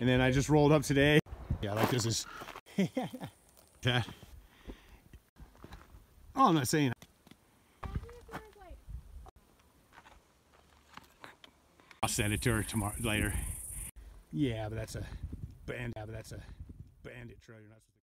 And then I just rolled up today. Yeah, like this is. that. Oh, I'm not saying. I'll send it to her tomorrow later. Yeah, but that's a band. Yeah, but that's a bandit trail. You're not